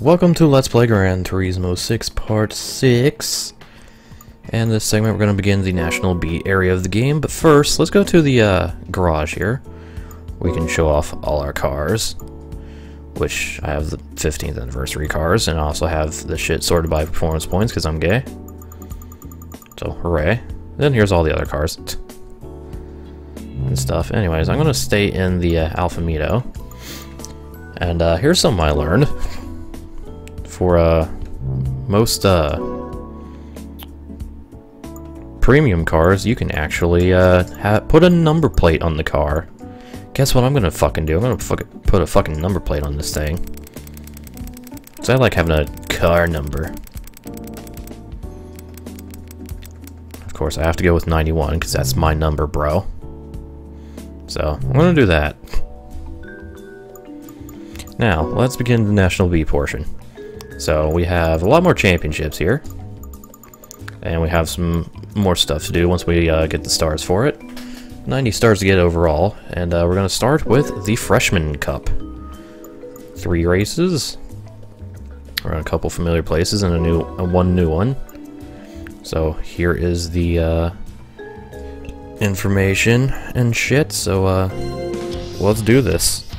Welcome to Let's Play Gran Turismo 6 Part 6. And this segment we're going to begin the National B area of the game, but first let's go to the uh, garage here. We can show off all our cars, which I have the 15th anniversary cars, and I also have the shit sorted by performance points because I'm gay. So, hooray. Then here's all the other cars and stuff. Anyways, I'm going to stay in the uh, Mito. And uh, here's something I learned for uh, most uh, premium cars, you can actually uh, put a number plate on the car. Guess what I'm gonna fucking do? I'm gonna fucking put a fucking number plate on this thing. Cause I like having a car number. Of course, I have to go with 91 because that's my number, bro. So, I'm gonna do that. Now, let's begin the National B portion. So we have a lot more championships here. And we have some more stuff to do once we uh, get the stars for it. 90 stars to get overall. And uh, we're going to start with the Freshman Cup. Three races. Around a couple familiar places and a new uh, one new one. So here is the uh, information and shit. So uh, let's do this.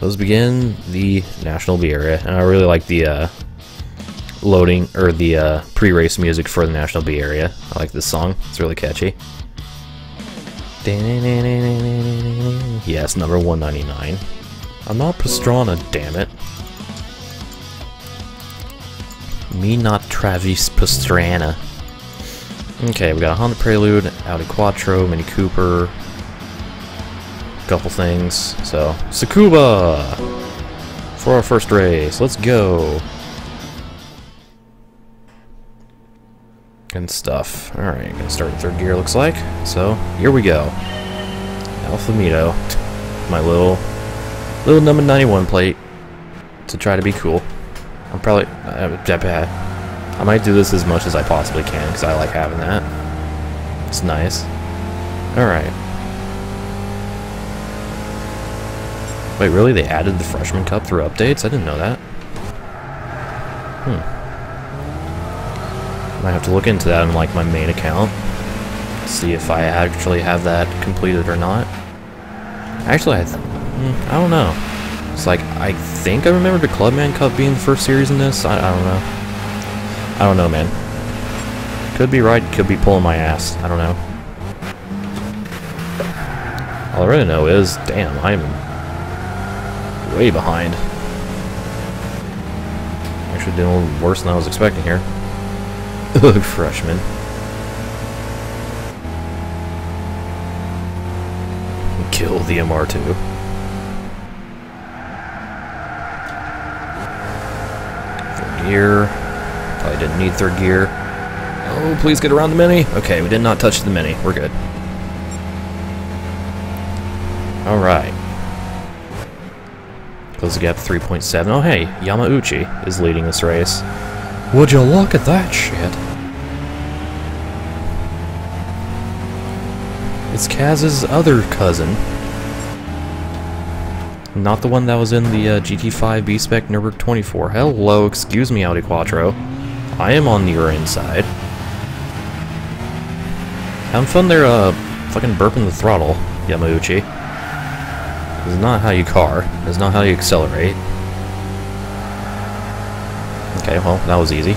Let's begin the National B area, and I really like the uh, loading or the uh, pre-race music for the National B area. I like this song; it's really catchy. Yes, number 199. I'm not Pastrana, damn it. Me not Travis Pastrana. Okay, we got a Honda Prelude, Audi Quattro, Mini Cooper, couple things. So, Tsukuba! For our first race, let's go! And stuff. Alright, gonna start in third gear looks like. So, here we go. Mito. My little, little number 91 plate to try to be cool. I'm probably, I might do this as much as I possibly can because I like having that. It's nice. Alright. Wait, really? They added the Freshman Cup through updates? I didn't know that. Hmm. Might have to look into that in, like, my main account. See if I actually have that completed or not. Actually, I, hmm, I don't know. It's like, I think I remember the Clubman Cup being the first series in this. I, I don't know. I don't know, man. Could be right, could be pulling my ass. I don't know. All I really know is, damn, I'm way behind. Actually doing a little worse than I was expecting here. Ugh, freshman. Kill the MR2. Third gear. Probably didn't need third gear. Oh, please get around the mini. Okay, we did not touch the mini. We're good. Alright. Close the gap 3.7. Oh hey, Yamauchi is leading this race. Would you look at that shit? It's Kaz's other cousin. Not the one that was in the uh, GT5 B-Spec Nürburgring 24. Hello, excuse me, Audi Quattro. I am on your inside. Having fun there, uh, fucking burping the throttle, Yamauchi. This is not how you car. This is not how you accelerate. Okay, well, that was easy.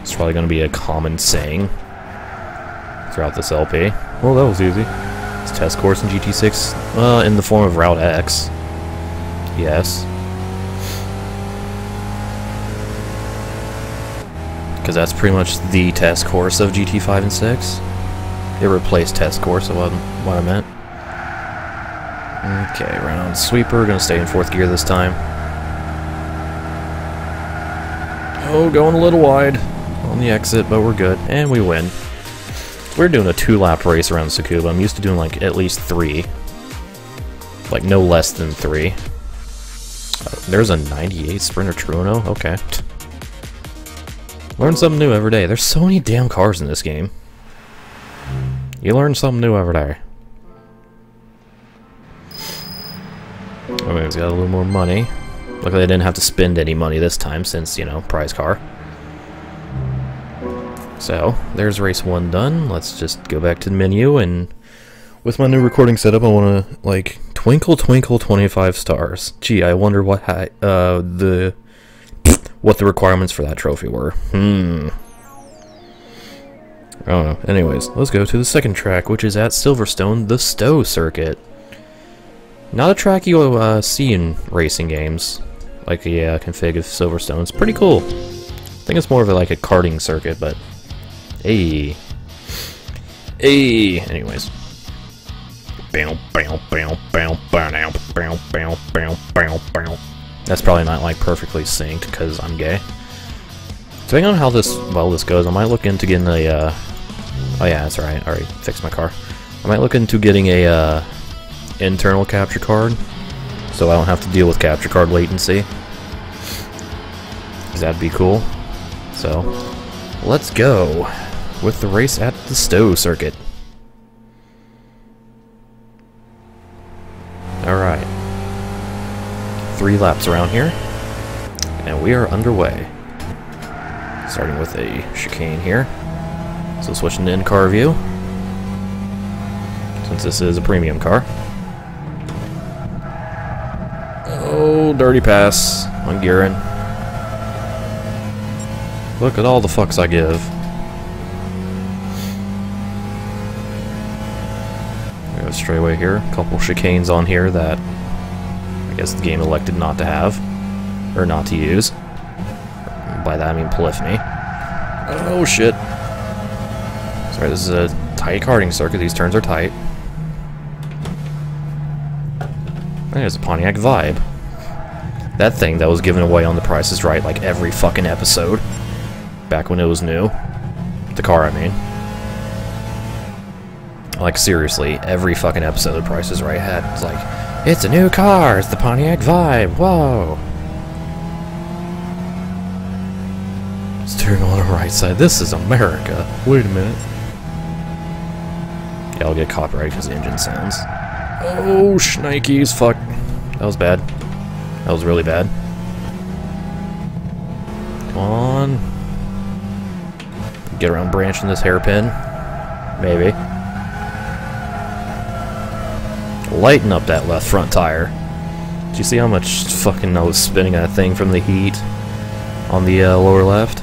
It's probably going to be a common saying throughout this LP. Well, that was easy. It's test course in GT6, uh, in the form of Route X. Yes. Because that's pretty much the test course of GT5 and 6. It replaced test course, so wasn't what I meant. Okay, round sweeper, gonna stay in fourth gear this time. Oh, going a little wide on the exit, but we're good, and we win. We're doing a two-lap race around Tsukuba. I'm used to doing like at least three. Like no less than three. Uh, there's a 98 Sprinter Trueno? Okay. Learn something new every day. There's so many damn cars in this game. You learn something new every day. Okay, he's got a little more money. Luckily I didn't have to spend any money this time since, you know, prize car. So, there's race one done. Let's just go back to the menu and with my new recording setup I want to, like, twinkle twinkle 25 stars. Gee, I wonder what uh, the what the requirements for that trophy were. Hmm. I don't know. Anyways, let's go to the second track, which is at Silverstone, the Stowe Circuit. Not a track you uh, see in racing games, like the uh, config of Silverstone. It's pretty cool. I think it's more of a, like a karting circuit, but hey, hey. Anyways, that's probably not like perfectly synced because I'm gay. Depending on how this well this goes, I might look into getting a. Uh, oh yeah, that's right. I already fixed my car. I might look into getting a uh, internal capture card, so I don't have to deal with capture card latency. Cause that'd be cool. So, let's go with the race at the Stowe circuit. Alright. Three laps around here, and we are underway. Starting with a chicane here. So switching to in-car view, since this is a premium car. Oh, dirty pass on Guerin. Look at all the fucks I give. We have a straightaway here. A couple chicanes on here that I guess the game elected not to have. Or not to use. By that I mean polyphony. Oh shit. Sorry, this is a tight karting circuit. These turns are tight. There's a Pontiac Vibe. That thing that was given away on The Price is Right like every fucking episode. Back when it was new. The car, I mean. Like, seriously, every fucking episode of Price is Right had, it's like, it's a new car, it's the Pontiac Vibe, whoa! Steering on the right side, this is America. Wait a minute. I'll get copyright because the engine sounds. Oh, shnikes, fuck. That was bad. That was really bad. Come on. Get around branching this hairpin. Maybe. Lighten up that left front tire. Do you see how much fucking I was spinning that thing from the heat on the uh, lower left?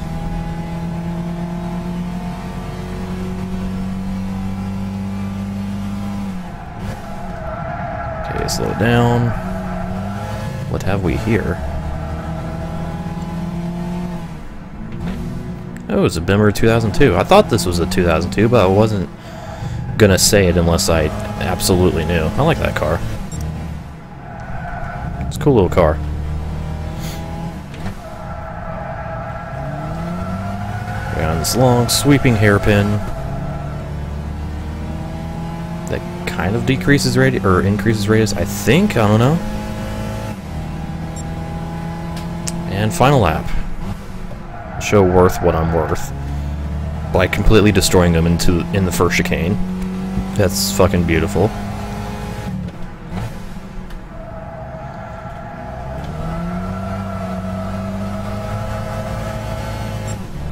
Okay, slow down. What have we here? Oh, it's a Bimmer 2002. I thought this was a 2002, but I wasn't gonna say it unless I absolutely knew. I like that car. It's a cool little car. Got this long, sweeping hairpin kind of decreases radius or increases radius. I think. I don't know. And final lap. Show worth what I'm worth by completely destroying them into in the first chicane. That's fucking beautiful.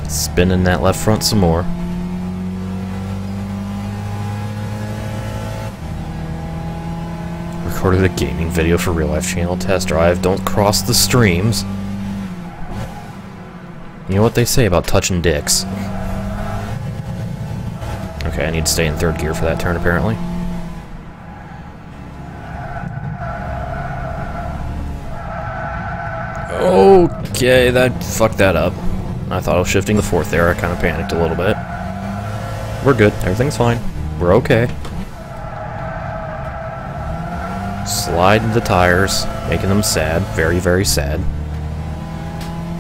Spinning that left front some more. Recorded a gaming video for Real Life Channel test drive. Don't cross the streams. You know what they say about touching dicks. Okay, I need to stay in third gear for that turn, apparently. Okay, that fucked that up. I thought I was shifting the fourth there. I kind of panicked a little bit. We're good. Everything's fine. We're okay. Sliding the tires, making them sad. Very, very sad.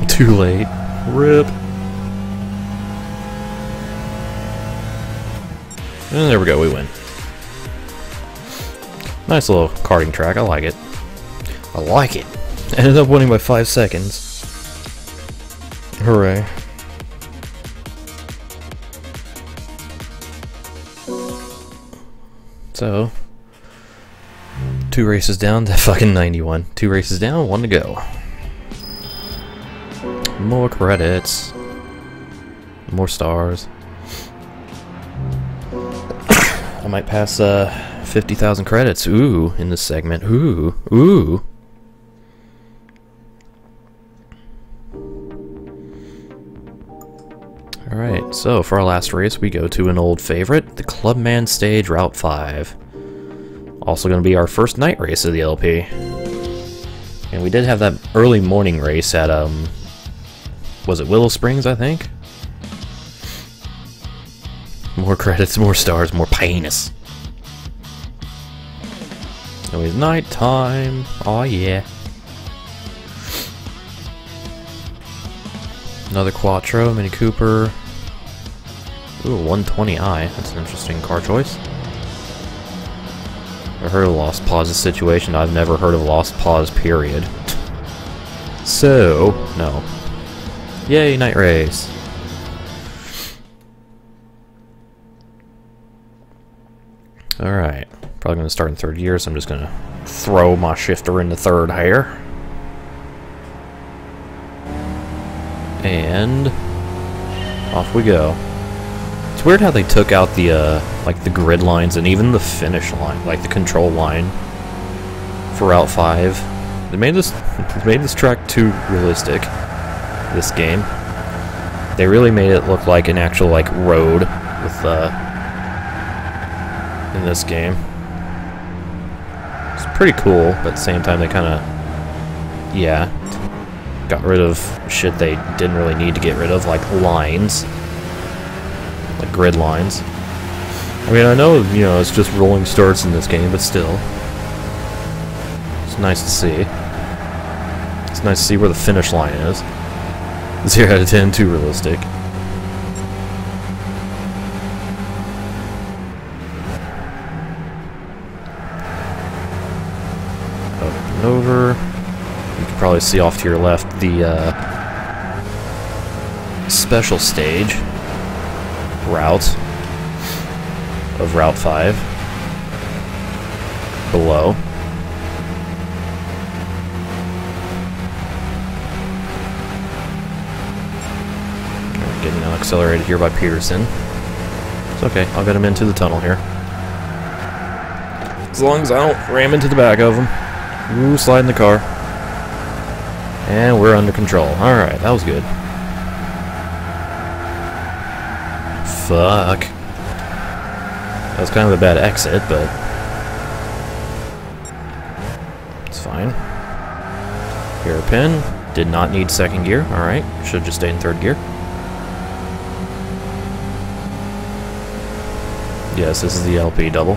Too late. RIP. And there we go, we win. Nice little karting track, I like it. I like it. Ended up winning by five seconds. Hooray. So, two races down to fucking 91. Two races down, one to go. More credits. More stars. I might pass uh 50,000 credits. Ooh, in this segment. Ooh, ooh. Alright, so for our last race, we go to an old favorite, the Clubman Stage Route 5. Also going to be our first night race of the LP. And we did have that early morning race at, um, was it Willow Springs, I think? More credits, more stars, more penis. It was nighttime. Oh yeah. Another Quattro, Mini Cooper. Ooh, 120i. That's an interesting car choice. I heard of Lost Pause situation. I've never heard of Lost Pause, period. So, no. Yay, night race. Alright. Probably going to start in third gear, so I'm just going to throw my shifter into third here. And off we go. It's weird how they took out the uh, like the grid lines and even the finish line, like the control line for Route 5. They made this they made this track too realistic. This game. They really made it look like an actual like road with uh in this game. It's pretty cool, but at the same time they kind of yeah, got rid of shit they didn't really need to get rid of, like lines. Grid lines. I mean, I know, you know, it's just rolling starts in this game, but still. It's nice to see. It's nice to see where the finish line is. 0 out of 10, too realistic. Up and over You can probably see off to your left the uh, special stage route of Route 5 below. Getting accelerated here by Peterson. It's okay, I'll get him into the tunnel here. As long as I don't ram into the back of him. Ooh, slide in the car. And we're under control. Alright, that was good. Fuck. That was kind of a bad exit, but... It's fine. Hairpin. Did not need second gear. Alright, should just stay in third gear. Yes, this is the LP double.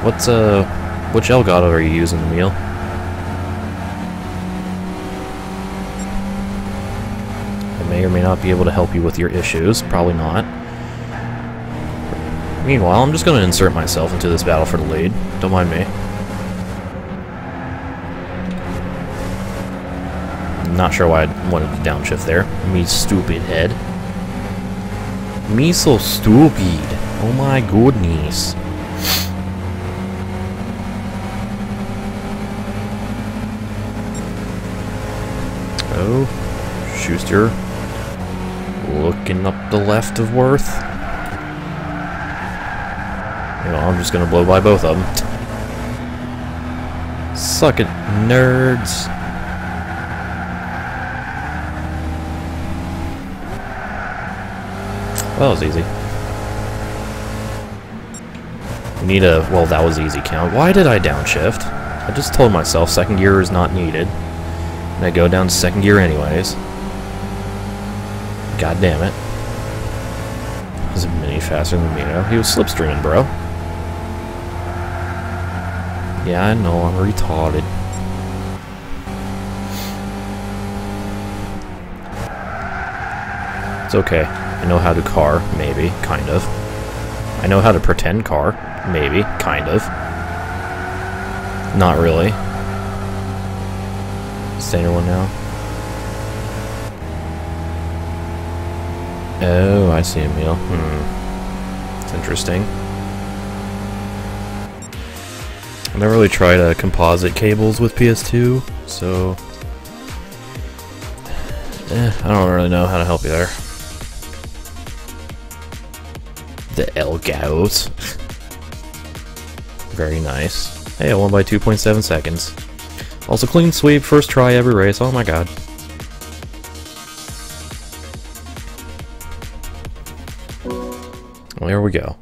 What's, uh... Which Elgato are you using, Emil? I may or may not be able to help you with your issues. Probably not. Meanwhile, I'm just going to insert myself into this battle for the lead. Don't mind me. Not sure why I wanted to downshift there. Me stupid head. Me so stupid. Oh my goodness. Oh, Schuster looking up the left of Worth. You know, I'm just gonna blow by both of them. Suck it, nerds. Well, that was easy. We need a... Well, that was easy count. Why did I downshift? I just told myself second gear is not needed. And I go down to second gear anyways. God damn it. Was a mini faster than me now? He was slipstreaming, bro. Yeah, I know, I'm retarded. It's okay. I know how to car, maybe, kind of. I know how to pretend car, maybe, kind of. Not really. Standard one now. Oh, I see, Emil. Hmm. It's interesting. I never really tried uh, composite cables with PS2, so eh, I don't really know how to help you there. The Elgato. Very nice. Hey, I won by 2.7 seconds. Also clean sweep, first try every race, oh my god. Well, there we go.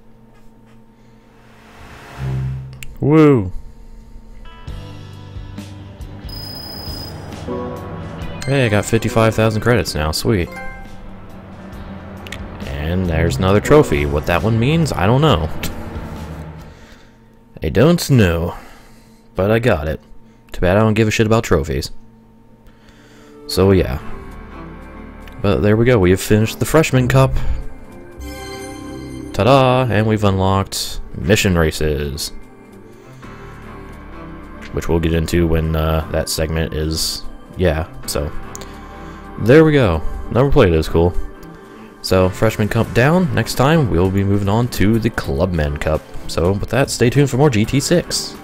Woo! Hey, I got 55,000 credits now, sweet. And there's another trophy. What that one means, I don't know. I don't know. But I got it. Too bad I don't give a shit about trophies. So yeah. But there we go, we have finished the Freshman Cup. Ta-da! And we've unlocked mission races. Which we'll get into when uh, that segment is... Yeah, so... There we go. Number plate is cool. So, Freshman Cup down. Next time, we'll be moving on to the Clubman Cup. So, with that, stay tuned for more GT6.